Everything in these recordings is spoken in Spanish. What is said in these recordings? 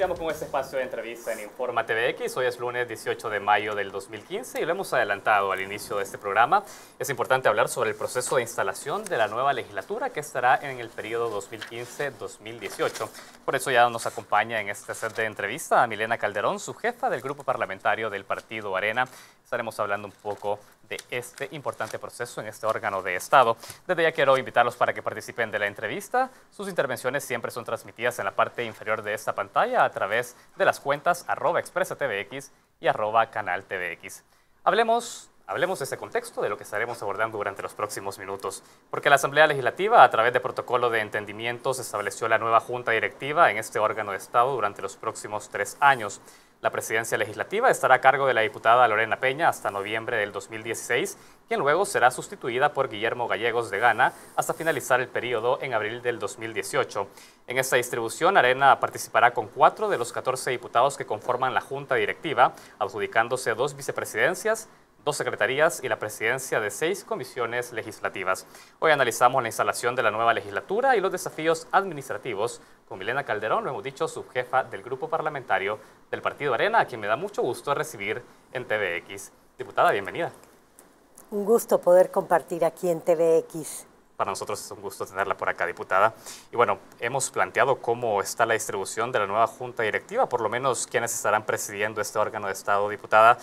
iniciamos con este espacio de entrevista en Informa TVX. Hoy es lunes 18 de mayo del 2015 y lo hemos adelantado al inicio de este programa. Es importante hablar sobre el proceso de instalación de la nueva legislatura que estará en el periodo 2015-2018. Por eso ya nos acompaña en este set de entrevista a Milena Calderón, su jefa del grupo parlamentario del Partido Arena. Estaremos hablando un poco de este importante proceso en este órgano de Estado. Desde ya quiero invitarlos para que participen de la entrevista. Sus intervenciones siempre son transmitidas en la parte inferior de esta pantalla a través de las cuentas arroba expresatvx y arroba canal tvx. Hablemos, hablemos de ese contexto, de lo que estaremos abordando durante los próximos minutos, porque la Asamblea Legislativa, a través de protocolo de entendimientos, estableció la nueva Junta Directiva en este órgano de Estado durante los próximos tres años. La presidencia legislativa estará a cargo de la diputada Lorena Peña hasta noviembre del 2016, quien luego será sustituida por Guillermo Gallegos de Gana hasta finalizar el periodo en abril del 2018. En esta distribución, Arena participará con cuatro de los 14 diputados que conforman la Junta Directiva, adjudicándose dos vicepresidencias, dos secretarías y la presidencia de seis comisiones legislativas. Hoy analizamos la instalación de la nueva legislatura y los desafíos administrativos con Milena Calderón, lo hemos dicho, subjefa del grupo parlamentario del Partido Arena, a quien me da mucho gusto recibir en TVX. Diputada, bienvenida. Un gusto poder compartir aquí en TVX. Para nosotros es un gusto tenerla por acá, diputada. Y bueno, hemos planteado cómo está la distribución de la nueva Junta Directiva, por lo menos quienes estarán presidiendo este órgano de Estado, diputada.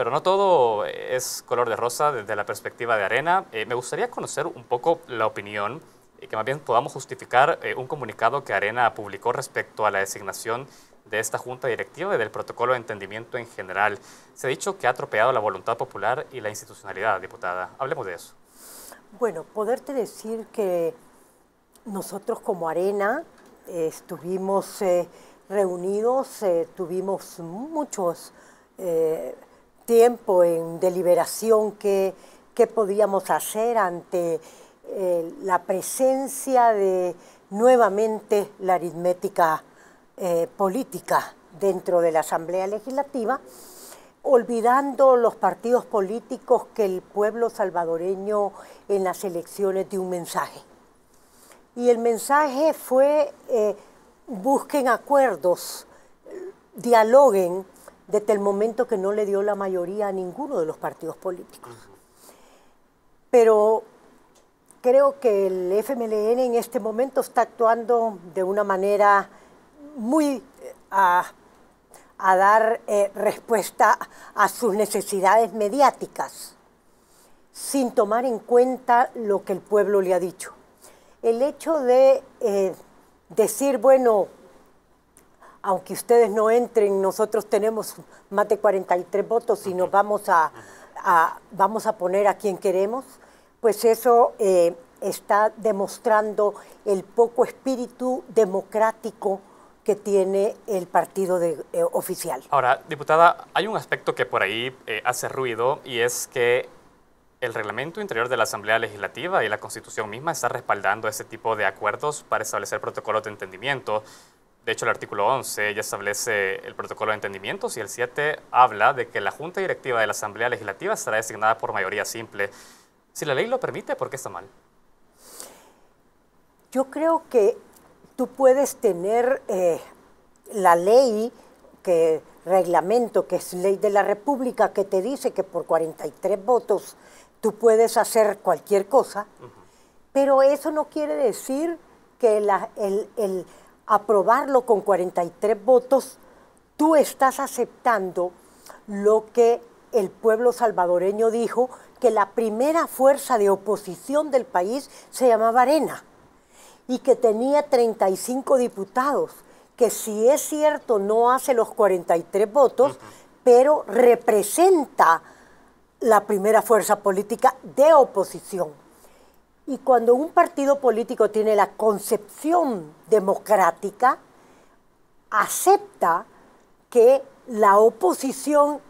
Pero no todo es color de rosa desde la perspectiva de Arena. Eh, me gustaría conocer un poco la opinión y que más bien podamos justificar eh, un comunicado que Arena publicó respecto a la designación de esta Junta Directiva y del protocolo de entendimiento en general. Se ha dicho que ha atropellado la voluntad popular y la institucionalidad, diputada. Hablemos de eso. Bueno, poderte decir que nosotros como Arena eh, estuvimos reunidos, tuvimos muchos tiempo en deliberación qué, podíamos hacer ante eh, la presencia de nuevamente la aritmética eh, política dentro de la Asamblea Legislativa, olvidando los partidos políticos que el pueblo salvadoreño en las elecciones dio un mensaje. Y el mensaje fue eh, busquen acuerdos, dialoguen, desde el momento que no le dio la mayoría a ninguno de los partidos políticos. Pero creo que el FMLN en este momento está actuando de una manera muy eh, a, dar eh, respuesta a sus necesidades mediáticas, sin tomar en cuenta lo que el pueblo le ha dicho. El hecho de eh, decir, bueno, aunque ustedes no entren, nosotros tenemos más de 43 votos y nos vamos a, vamos a poner a quien queremos, pues eso eh, está demostrando el poco espíritu democrático que tiene el partido eh, oficial. Ahora, diputada, hay un aspecto que por ahí eh, hace ruido y es que el reglamento interior de la Asamblea Legislativa y la Constitución misma está respaldando ese tipo de acuerdos para establecer protocolos de entendimiento. De hecho, el artículo 11 ya establece el protocolo de entendimientos y el 7 habla de que la Junta Directiva de la Asamblea Legislativa estará designada por mayoría simple. Si la ley lo permite, ¿por qué está mal? Yo creo que tú puedes tener eh, la ley, que reglamento, que es ley de la República, que te dice que por 43 votos tú puedes hacer cualquier cosa, pero eso no quiere decir que el aprobarlo con 43 votos, tú estás aceptando lo que el pueblo salvadoreño dijo, que la primera fuerza de oposición del país se llamaba Arena y que tenía 35 diputados, que si es cierto no hace los 43 votos, pero representa la primera fuerza política de oposición. Y cuando un partido político tiene la concepción democrática, acepta que la oposición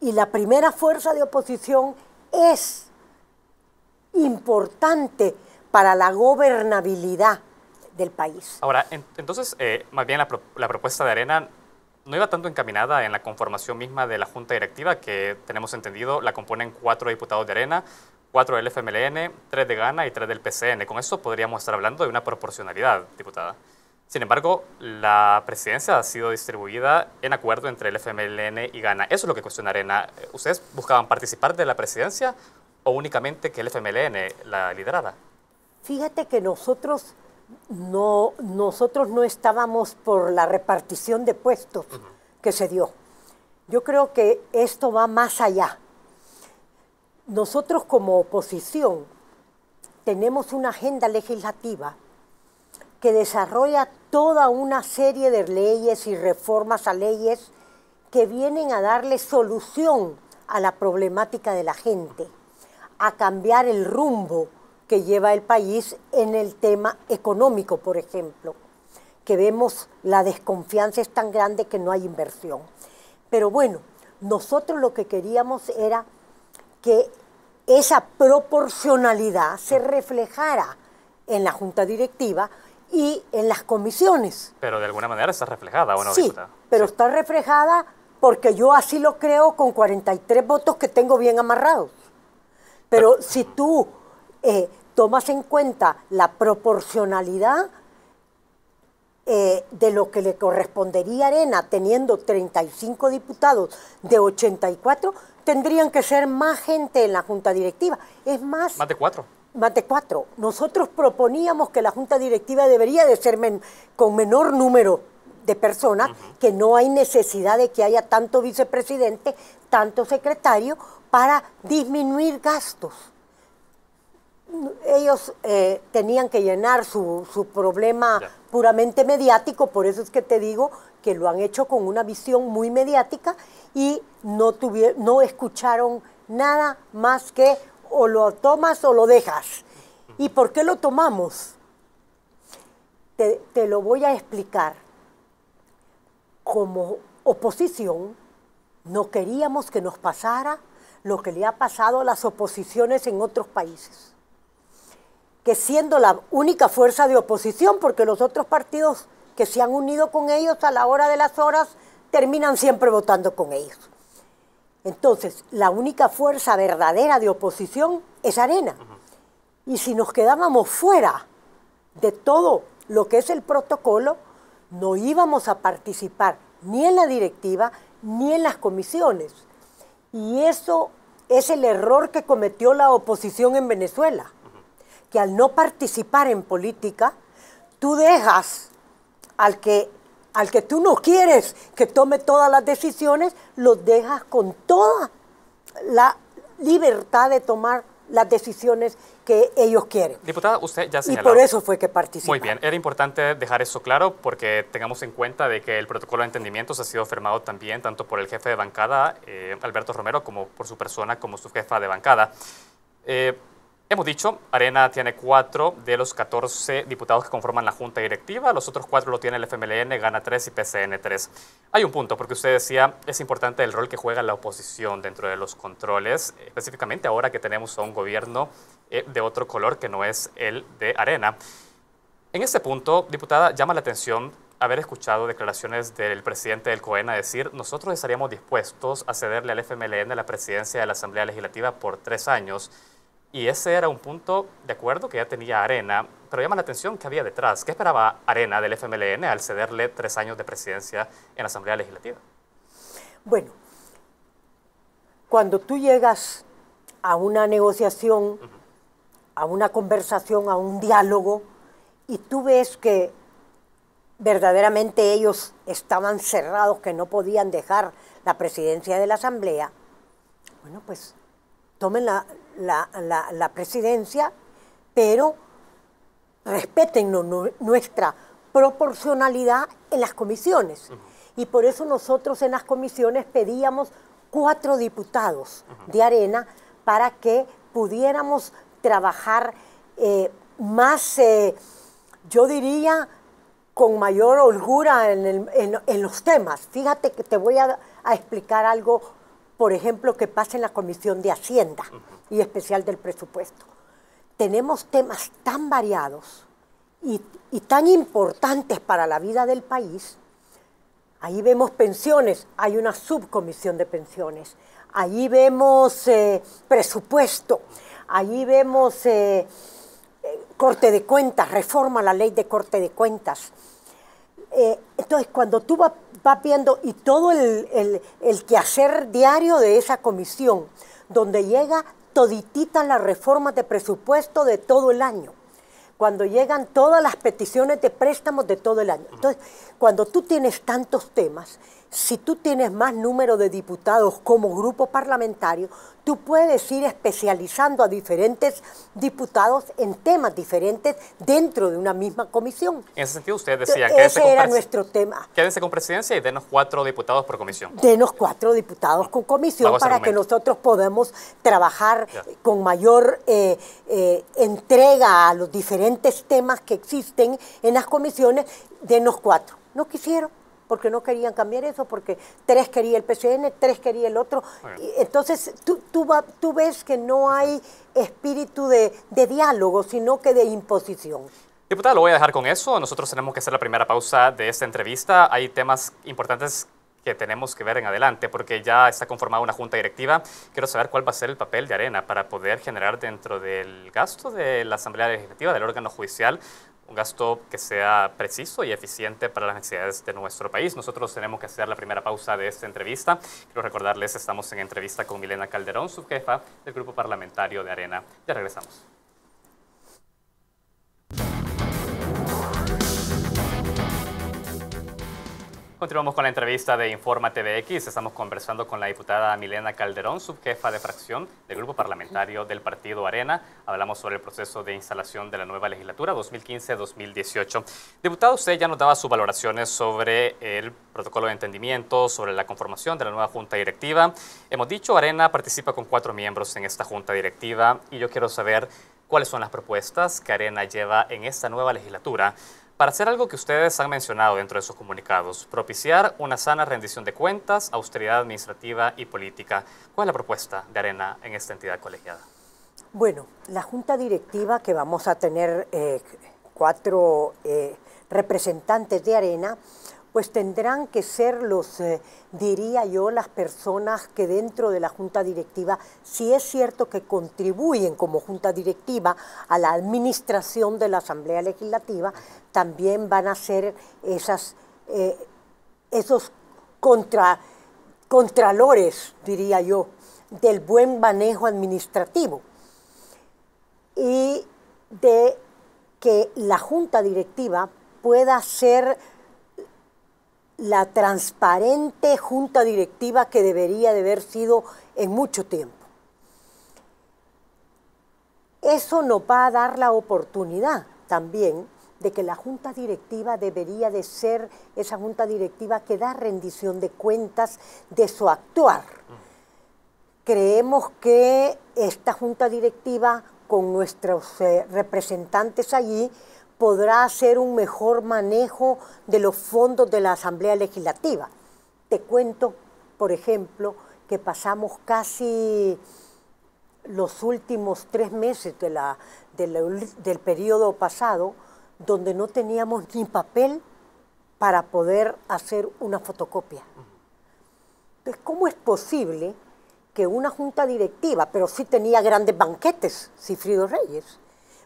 y la primera fuerza de oposición es importante para la gobernabilidad del país. Ahora, entonces, eh, más bien la, la, propuesta de Arena no iba tanto encaminada en la conformación misma de la Junta Directiva, que tenemos entendido, la componen cuatro diputados de Arena, cuatro del FMLN, tres de Gana y tres del PCN. Con eso podríamos estar hablando de una proporcionalidad, diputada. Sin embargo, la presidencia ha sido distribuida en acuerdo entre el FMLN y Gana. Eso es lo que cuestiona Arena. ¿Ustedes buscaban participar de la presidencia o únicamente que el FMLN la liderara? Fíjate que nosotros no, nosotros no estábamos por la repartición de puestos que se dio. Yo creo que esto va más allá. Nosotros como oposición tenemos una agenda legislativa que desarrolla toda una serie de leyes y reformas a leyes que vienen a darle solución a la problemática de la gente, a cambiar el rumbo que lleva el país en el tema económico, por ejemplo, que vemos la desconfianza es tan grande que no hay inversión. Pero bueno, nosotros lo que queríamos era que esa proporcionalidad se reflejara en la junta directiva y en las comisiones. Pero de alguna manera está reflejada, ¿o no? Sí, pero está reflejada porque yo así lo creo con 43 votos que tengo bien amarrados. Pero si tú eh, tomas en cuenta la proporcionalidad eh, de lo que le correspondería a Arena teniendo 35 diputados de 84, tendrían que ser más gente en la junta directiva. Es más... Más de cuatro. Más de cuatro. Nosotros proponíamos que la junta directiva debería de ser con menor número de personas, que no hay necesidad de que haya tanto vicepresidente, tanto secretario, para disminuir gastos ellos eh, tenían que llenar su, problema puramente mediático, por eso es que te digo que lo han hecho con una visión muy mediática y no, no escucharon nada más que o lo tomas o lo dejas. ¿Y por qué lo tomamos? Te, te lo voy a explicar. Como oposición, no queríamos que nos pasara lo que le ha pasado a las oposiciones en otros países que siendo la única fuerza de oposición, porque los otros partidos que se han unido con ellos a la hora de las horas terminan siempre votando con ellos. Entonces, la única fuerza verdadera de oposición es Arena. Y si nos quedábamos fuera de todo lo que es el protocolo, no íbamos a participar ni en la directiva ni en las comisiones. Y eso es el error que cometió la oposición en Venezuela que al no participar en política, tú dejas al que, al que tú no quieres que tome todas las decisiones, los dejas con toda la libertad de tomar las decisiones que ellos quieren. Diputada, usted ya señaló. Y por eso fue que participó. Muy bien, era importante dejar eso claro porque tengamos en cuenta de que el protocolo de entendimientos ha sido firmado también tanto por el jefe de bancada, eh, Alberto Romero, como por su persona, como su jefa de bancada. Eh, Hemos dicho, Arena tiene cuatro de los 14 diputados que conforman la junta directiva, los otros cuatro lo tiene el FMLN, Gana 3 y PCN 3. Hay un punto, porque usted decía, es importante el rol que juega la oposición dentro de los controles, específicamente ahora que tenemos a un gobierno eh, de otro color que no es el de Arena. En este punto, diputada, llama la atención haber escuchado declaraciones del presidente del COEN a decir, nosotros estaríamos dispuestos a cederle al FMLN la presidencia de la Asamblea Legislativa por tres años, y ese era un punto de acuerdo que ya tenía Arena, pero llama la atención que había detrás. ¿Qué esperaba Arena del FMLN al cederle tres años de presidencia en la Asamblea Legislativa? Bueno, cuando tú llegas a una negociación, a una conversación, a un diálogo, y tú ves que verdaderamente ellos estaban cerrados, que no podían dejar la presidencia de la Asamblea, bueno, pues tomen la, la, presidencia, pero respeten nuestra proporcionalidad en las comisiones. Y por eso nosotros en las comisiones pedíamos cuatro diputados de Arena para que pudiéramos trabajar eh, más, eh, yo diría, con mayor holgura en, los temas. Fíjate que te voy a, a explicar algo por ejemplo, que pasa en la Comisión de Hacienda y especial del presupuesto. Tenemos temas tan variados y, tan importantes para la vida del país. Ahí vemos pensiones, hay una subcomisión de pensiones. Ahí vemos eh, presupuesto, ahí vemos eh, eh, corte de cuentas, reforma la ley de corte de cuentas. Eh, entonces, cuando tú vas, viendo y todo el, el, el, quehacer diario de esa comisión, donde llega toditita las reformas de presupuesto de todo el año, cuando llegan todas las peticiones de préstamos de todo el año. Entonces, cuando tú tienes tantos temas, si tú tienes más número de diputados como grupo parlamentario, tú puedes ir especializando a diferentes diputados en temas diferentes dentro de una misma comisión. En ese sentido, usted decía que ese era nuestro tema. Quédense con presidencia y denos cuatro diputados por comisión. Denos cuatro diputados con comisión para que nosotros podamos trabajar con mayor eh, eh, entrega a los diferentes temas que existen en las comisiones. Denos cuatro. No quisieron porque no querían cambiar eso, porque tres quería el PCN, tres quería el otro. Entonces, tú, tú, tú, ves que no hay espíritu de, de diálogo, sino que de imposición. Diputada, lo voy a dejar con eso. Nosotros tenemos que hacer la primera pausa de esta entrevista. Hay temas importantes que tenemos que ver en adelante, porque ya está conformada una junta directiva. Quiero saber cuál va a ser el papel de Arena para poder generar dentro del gasto de la Asamblea Legislativa, del órgano judicial, un gasto que sea preciso y eficiente para las necesidades de nuestro país. Nosotros tenemos que hacer la primera pausa de esta entrevista. Quiero recordarles, estamos en entrevista con Milena Calderón, subjefa del Grupo Parlamentario de Arena. Ya regresamos. Continuamos con la entrevista de Informa TVX. Estamos conversando con la diputada Milena Calderón, subjefa de fracción del Grupo Parlamentario del Partido Arena. Hablamos sobre el proceso de instalación de la nueva legislatura 2015-2018. Diputado, usted ya nos daba sus valoraciones sobre el protocolo de entendimiento, sobre la conformación de la nueva junta directiva. Hemos dicho, Arena participa con cuatro miembros en esta junta directiva y yo quiero saber cuáles son las propuestas que Arena lleva en esta nueva legislatura para hacer algo que ustedes han mencionado dentro de sus comunicados, propiciar una sana rendición de cuentas, austeridad administrativa y política. ¿Cuál es la propuesta de Arena en esta entidad colegiada? Bueno, la junta directiva que vamos a tener eh, cuatro eh, representantes de Arena, pues tendrán que ser los, eh, diría yo, las personas que dentro de la Junta Directiva, si es cierto que contribuyen como Junta Directiva a la administración de la Asamblea Legislativa, también van a ser esas, eh, esos contra, contralores, diría yo, del buen manejo administrativo. Y de que la Junta Directiva pueda ser la transparente junta directiva que debería de haber sido en mucho tiempo. Eso nos va a dar la oportunidad también de que la junta directiva debería de ser esa junta directiva que da rendición de cuentas de su actuar. Creemos que esta junta directiva con nuestros eh, representantes allí podrá hacer un mejor manejo de los fondos de la Asamblea Legislativa. Te cuento, por ejemplo, que pasamos casi los últimos tres meses del periodo pasado donde no teníamos ni papel para poder hacer una fotocopia. Entonces, ¿cómo es posible que una junta directiva, pero sí tenía grandes banquetes, Cifrido Reyes,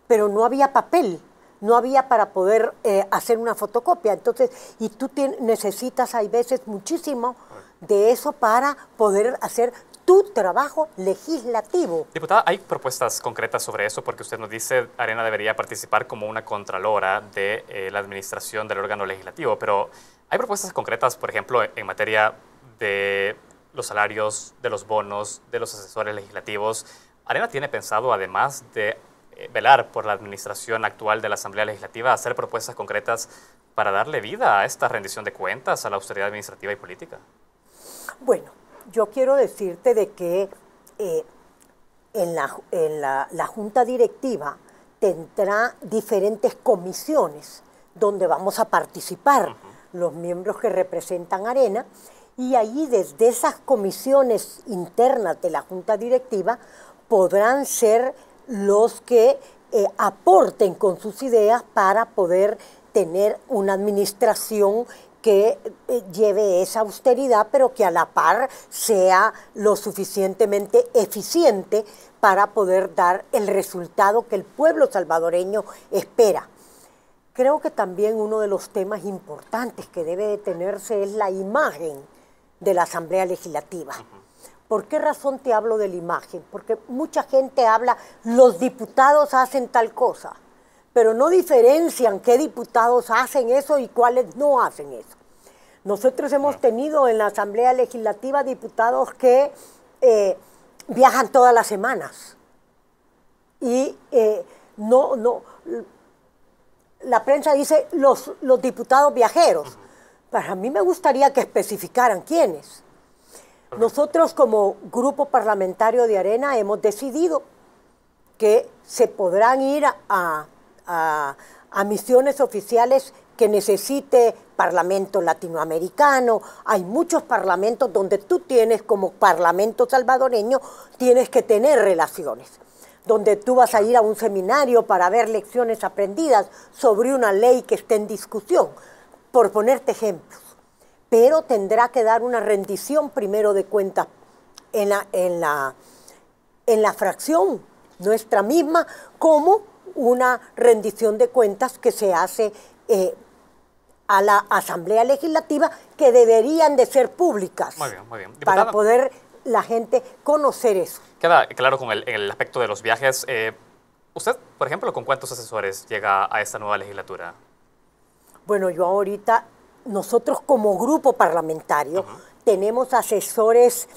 pero no había papel no había para poder eh, hacer una fotocopia. Entonces, y tú necesitas, hay veces, muchísimo de eso para poder hacer tu trabajo legislativo. Diputada, ¿hay propuestas concretas sobre eso? Porque usted nos dice, Arena debería participar como una contralora de eh, la administración del órgano legislativo, pero ¿hay propuestas concretas, por ejemplo, en materia de los salarios, de los bonos, de los asesores legislativos? Arena tiene pensado, además de velar por la administración actual de la Asamblea Legislativa, hacer propuestas concretas para darle vida a esta rendición de cuentas, a la austeridad administrativa y política? Bueno, yo quiero decirte de que eh, en, la, en la, Junta Directiva tendrá diferentes comisiones donde vamos a participar los miembros que representan Arena y allí desde esas comisiones internas de la Junta Directiva podrán ser los que eh, aporten con sus ideas para poder tener una administración que eh, lleve esa austeridad, pero que a la par sea lo suficientemente eficiente para poder dar el resultado que el pueblo salvadoreño espera. Creo que también uno de los temas importantes que debe de tenerse es la imagen de la Asamblea Legislativa. ¿Por qué razón te hablo de la imagen? Porque mucha gente habla, los diputados hacen tal cosa, pero no diferencian qué diputados hacen eso y cuáles no hacen eso. Nosotros hemos tenido en la Asamblea Legislativa diputados que eh, viajan todas las semanas y eh, no, no, la prensa dice los, los diputados viajeros. Para mí me gustaría que especificaran quiénes. Nosotros como grupo parlamentario de Arena hemos decidido que se podrán ir a, misiones oficiales que necesite parlamento latinoamericano. Hay muchos parlamentos donde tú tienes como parlamento salvadoreño, tienes que tener relaciones. Donde tú vas a ir a un seminario para ver lecciones aprendidas sobre una ley que esté en discusión, por ponerte ejemplos. Pero tendrá que dar una rendición primero de cuentas en la, en la, en la fracción nuestra misma como una rendición de cuentas que se hace eh, a la Asamblea Legislativa que deberían de ser públicas. Muy bien, muy bien. para poder la gente conocer eso. Queda claro con el, aspecto de los viajes. Eh, ¿Usted, por ejemplo, con cuántos asesores llega a esta nueva legislatura? Bueno, yo ahorita, nosotros como grupo parlamentario, tenemos asesores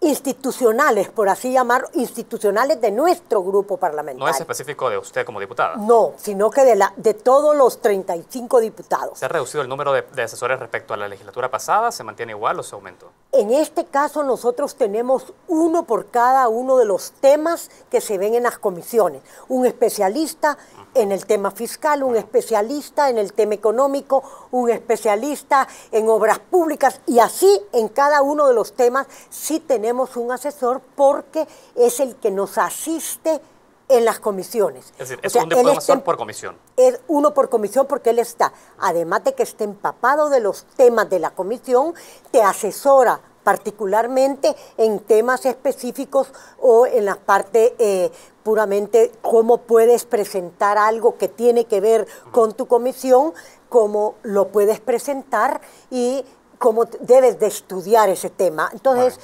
institucionales, por así llamar, institucionales de nuestro grupo parlamentario. No es específico de usted como diputada. No, sino que de, la, de todos los 35 diputados. ¿Se ha reducido el número de, asesores respecto a la legislatura pasada? ¿Se mantiene igual o se aumentó? En este caso nosotros tenemos uno por cada uno de los temas que se ven en las comisiones. Un especialista en el tema fiscal, un especialista en el tema económico, un especialista en obras públicas y así en cada uno de los temas sí tenemos un asesor porque es el que nos asiste en las comisiones. Es decir, es un asesor por comisión. Es uno por comisión porque él está, además de que esté empapado de los temas de la comisión, te asesora particularmente en temas específicos o en la parte eh, puramente cómo puedes presentar algo que tiene que ver con tu comisión, cómo lo puedes presentar y cómo debes de estudiar ese tema. Entonces,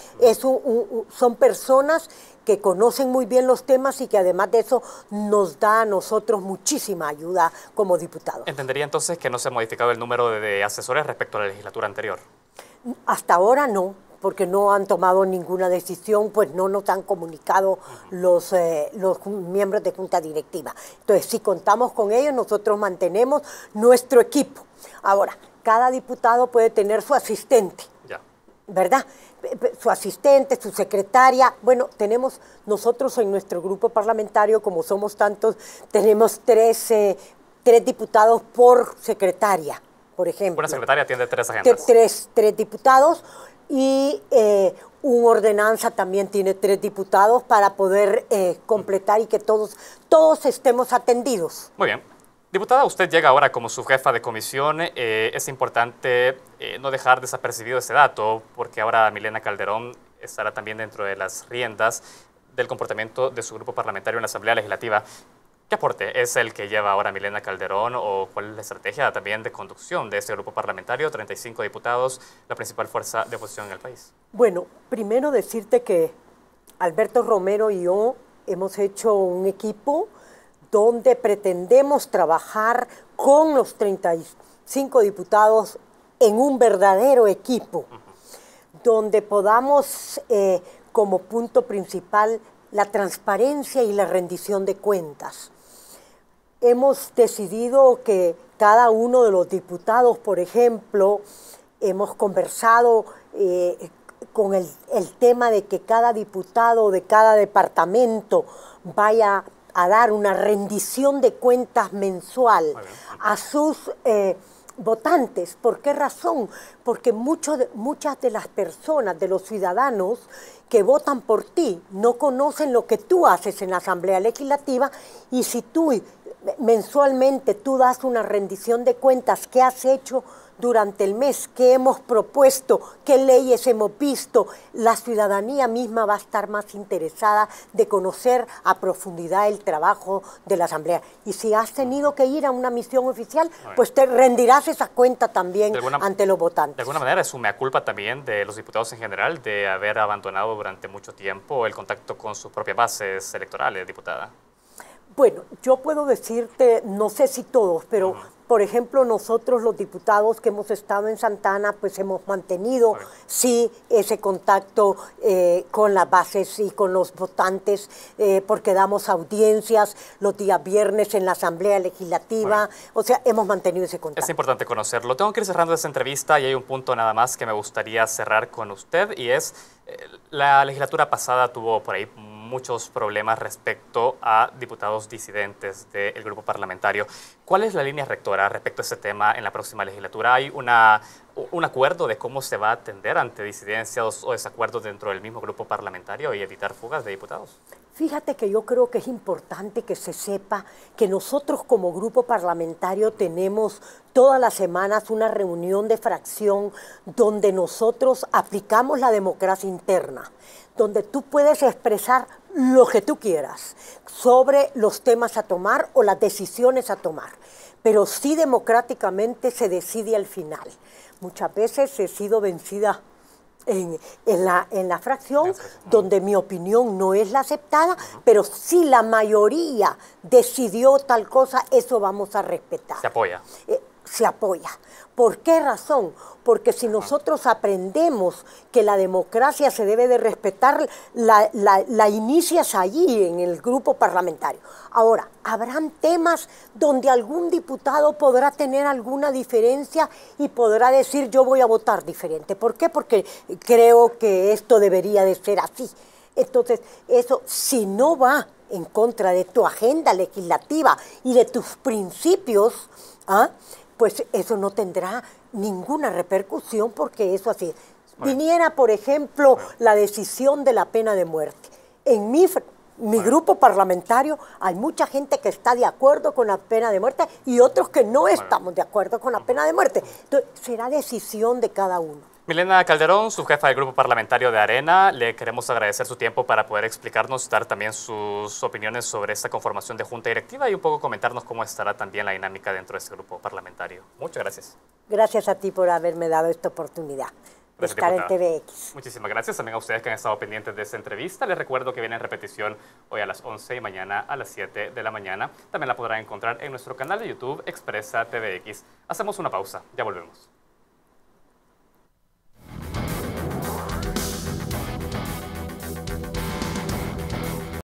son personas que conocen muy bien los temas y que además de eso nos da a nosotros muchísima ayuda como diputados. ¿Entendería entonces que no se ha modificado el número de asesores respecto a la legislatura anterior? Hasta ahora no porque no han tomado ninguna decisión, pues no nos han comunicado los, eh, los miembros de junta directiva. Entonces, si contamos con ellos, nosotros mantenemos nuestro equipo. Ahora, cada diputado puede tener su asistente, ¿verdad? Su asistente, su secretaria. Bueno, tenemos nosotros en nuestro grupo parlamentario, como somos tantos, tenemos tres, eh, tres diputados por secretaria por ejemplo. Una secretaria tiene tres agentes. Tres, tres diputados y eh, un ordenanza también tiene tres diputados para poder eh, completar y que todos, todos estemos atendidos. Muy bien. Diputada, usted llega ahora como su jefa de comisión. Eh, es importante no dejar desapercibido ese dato, porque ahora Milena Calderón estará también dentro de las riendas del comportamiento de su grupo parlamentario en la Asamblea Legislativa. ¿Qué aporte es el que lleva ahora Milena Calderón o cuál es la estrategia también de conducción de este grupo parlamentario? 35 diputados, la principal fuerza de oposición en el país. Bueno, primero decirte que Alberto Romero y yo hemos hecho un equipo donde pretendemos trabajar con los 35 diputados en un verdadero equipo, donde podamos eh, como punto principal la transparencia y la rendición de cuentas. Hemos decidido que cada uno de los diputados, por ejemplo, hemos conversado eh, con el, tema de que cada diputado de cada departamento vaya a dar una rendición de cuentas mensual a sus eh, votantes. ¿Por qué razón? Porque muchas de las personas, de los ciudadanos que votan por ti, no conocen lo que tú haces en la Asamblea Legislativa y si tú mensualmente tú das una rendición de cuentas que has hecho durante el mes qué hemos propuesto, qué leyes hemos visto, la ciudadanía misma va a estar más interesada de conocer a profundidad el trabajo de la Asamblea. Y si has tenido que ir a una misión oficial, pues te rendirás esa cuenta también ante los votantes. De alguna manera es una culpa también de los diputados en general de haber abandonado durante mucho tiempo el contacto con sus propias bases electorales, diputada. Bueno, yo puedo decirte, no sé si todos, pero por ejemplo nosotros los diputados que hemos estado en Santana, pues hemos mantenido sí ese contacto eh, con las bases y con los votantes, eh, porque damos audiencias los días viernes en la Asamblea Legislativa, o sea, hemos mantenido ese contacto. Es importante conocerlo. Tengo que ir cerrando esta entrevista y hay un punto nada más que me gustaría cerrar con usted y es, eh, la legislatura pasada tuvo por ahí muchos problemas respecto a diputados disidentes del grupo parlamentario. ¿Cuál es la línea rectora respecto a este tema en la próxima legislatura? ¿Hay una, un acuerdo de cómo se va a atender ante disidencias o desacuerdos dentro del mismo grupo parlamentario y evitar fugas de diputados? Fíjate que yo creo que es importante que se sepa que nosotros como grupo parlamentario tenemos todas las semanas una reunión de fracción donde nosotros aplicamos la democracia interna, donde tú puedes expresar lo que tú quieras sobre los temas a tomar o las decisiones a tomar, pero sí democráticamente se decide al final. Muchas veces he sido vencida en, la, en la fracción donde mi opinión no es la aceptada, pero si la mayoría decidió tal cosa, eso vamos a respetar. Se apoya. Eh, se apoya. ¿Por qué razón? Porque si nosotros aprendemos que la democracia se debe de respetar, la, inicias allí en el grupo parlamentario. Ahora, habrán temas donde algún diputado podrá tener alguna diferencia y podrá decir yo voy a votar diferente. ¿Por qué? Porque creo que esto debería de ser así. Entonces, eso, si no va en contra de tu agenda legislativa y de tus principios, ¿ah? Pues eso no tendrá ninguna repercusión porque eso así. Viniera, por ejemplo, la decisión de la pena de muerte. En mi, mi grupo parlamentario hay mucha gente que está de acuerdo con la pena de muerte y otros que no estamos de acuerdo con la pena de muerte. Entonces, será decisión de cada uno. Milena Calderón, su jefa del grupo parlamentario de Arena, le queremos agradecer su tiempo para poder explicarnos, dar también sus opiniones sobre esta conformación de junta directiva y un poco comentarnos cómo estará también la dinámica dentro de este grupo parlamentario. Muchas gracias. Gracias a ti por haberme dado esta oportunidad. de estar en TVX. Muchísimas gracias también a ustedes que han estado pendientes de esta entrevista. Les recuerdo que viene en repetición hoy a las 11 y mañana a las 7 de la mañana. También la podrán encontrar en nuestro canal de YouTube Expresa TVX. Hacemos una pausa, ya volvemos.